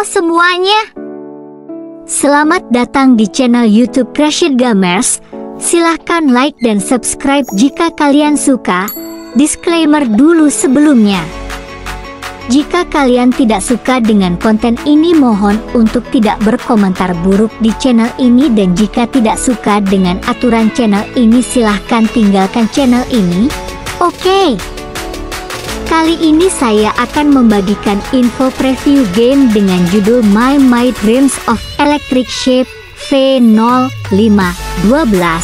Semuanya. Selamat datang di channel YouTube Crashed Gamers. Silahkan like dan subscribe jika kalian suka. Disclaimer dulu sebelumnya. Jika kalian tidak suka dengan konten ini mohon untuk tidak berkomentar buruk di channel ini dan jika tidak suka dengan aturan channel ini silahkan tinggalkan channel ini. Oke. Okay. Kali ini saya akan membagikan info preview game dengan judul My My Dreams of Electric Shape V0512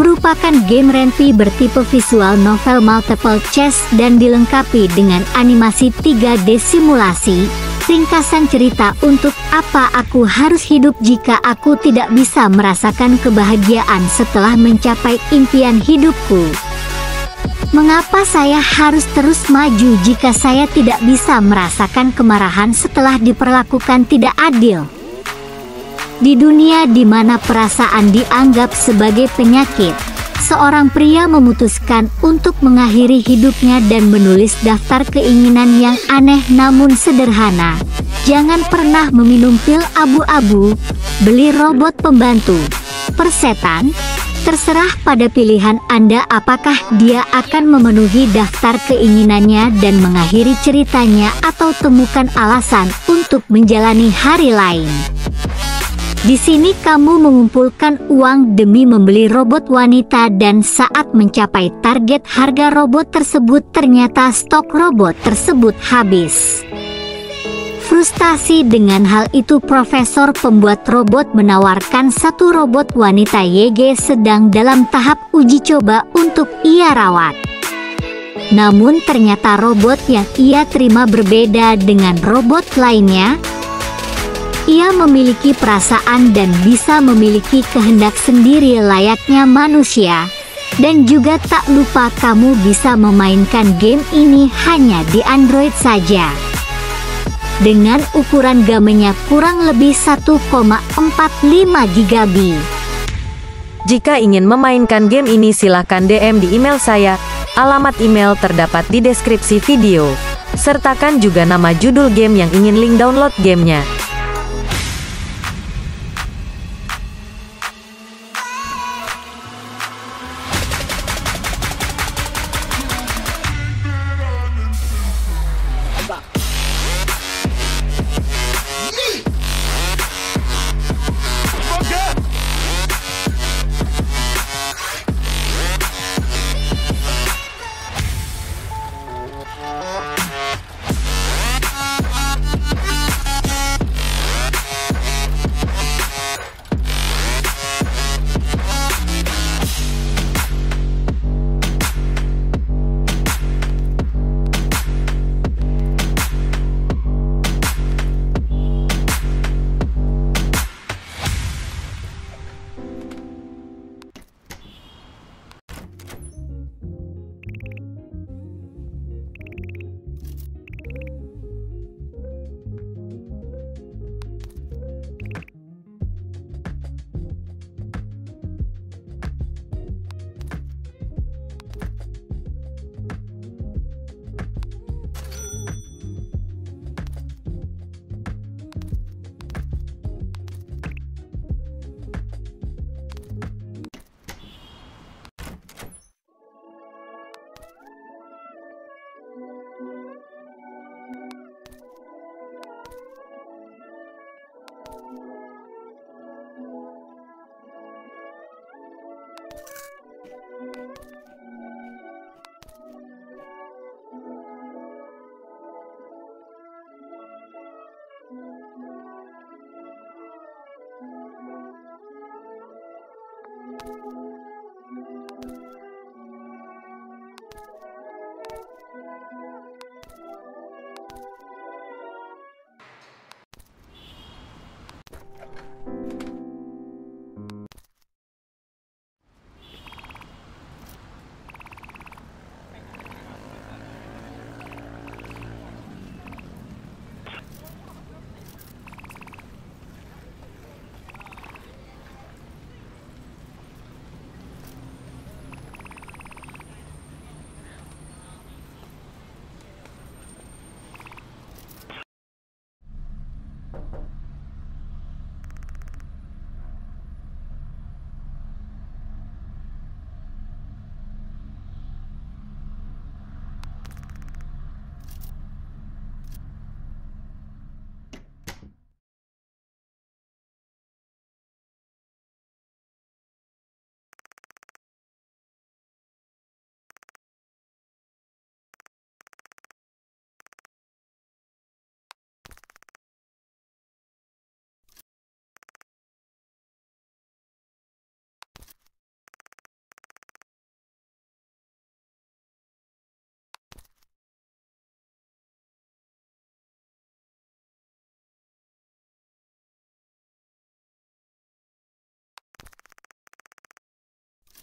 merupakan game Renpi bertipe visual novel multiple chess dan dilengkapi dengan animasi 3D simulasi. Ringkasan cerita untuk apa aku harus hidup jika aku tidak bisa merasakan kebahagiaan setelah mencapai impian hidupku. Mengapa saya harus terus maju jika saya tidak bisa merasakan kemarahan setelah diperlakukan tidak adil? Di dunia di mana perasaan dianggap sebagai penyakit, seorang pria memutuskan untuk mengakhiri hidupnya dan menulis daftar keinginan yang aneh namun sederhana. Jangan pernah meminum pil abu-abu, beli robot pembantu, persetan, terserah pada pilihan Anda apakah dia akan memenuhi daftar keinginannya dan mengakhiri ceritanya atau temukan alasan untuk menjalani hari lain. Di sini kamu mengumpulkan uang demi membeli robot wanita dan saat mencapai target harga robot tersebut ternyata stok robot tersebut habis. Frustasi dengan hal itu profesor pembuat robot menawarkan satu robot wanita YG sedang dalam tahap uji coba untuk ia rawat. Namun ternyata robot yang ia terima berbeda dengan robot lainnya, ia memiliki perasaan dan bisa memiliki kehendak sendiri layaknya manusia. Dan juga tak lupa kamu bisa memainkan game ini hanya di Android saja. Dengan ukuran gamenya kurang lebih 1,45 GB. Jika ingin memainkan game ini silahkan DM di email saya. Alamat email terdapat di deskripsi video. Sertakan juga nama judul game yang ingin link download gamenya.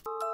you